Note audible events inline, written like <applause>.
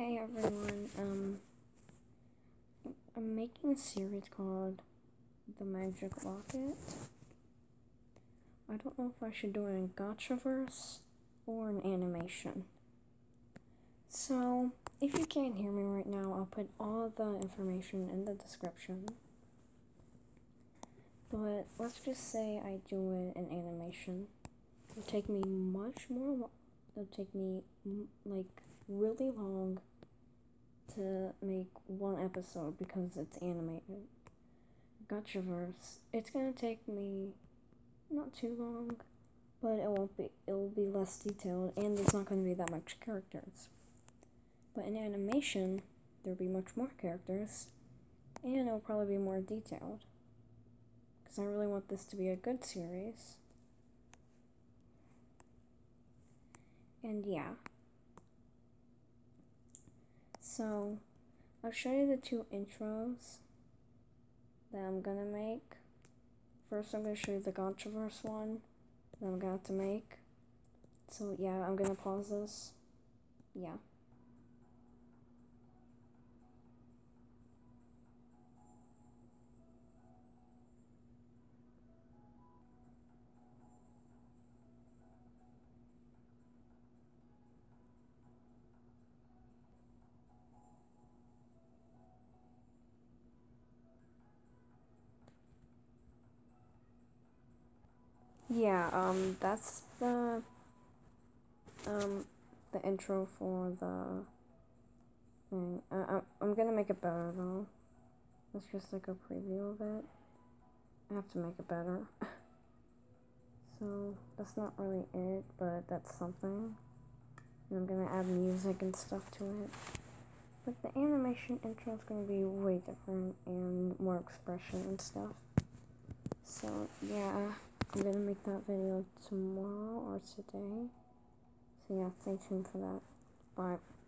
Hey everyone, um, I'm making a series called The Magic Locket. I don't know if I should do it in Gachaverse or an animation. So, if you can't hear me right now, I'll put all the information in the description. But let's just say I do it in animation. It'll take me much more, it'll take me like really long to make one episode because it's animated. Gachaverse. It's gonna take me not too long, but it won't be. It will be less detailed, and there's not gonna be that much characters. But in animation, there'll be much more characters, and it'll probably be more detailed. Because I really want this to be a good series. And yeah. So, I'll show you the two intros that I'm gonna make. First, I'm gonna show you the Gachaverse one that I'm gonna have to make. So, yeah, I'm gonna pause this. Yeah. Yeah, um, that's the, um, the intro for the thing. I, I'm gonna make it better, though. It's just like a preview of it. I have to make it better. <laughs> so, that's not really it, but that's something. And I'm gonna add music and stuff to it. But the animation intro is gonna be way different and more expression and stuff. So, yeah. I'm gonna make that video tomorrow or today. So yeah, stay tuned for that. Bye.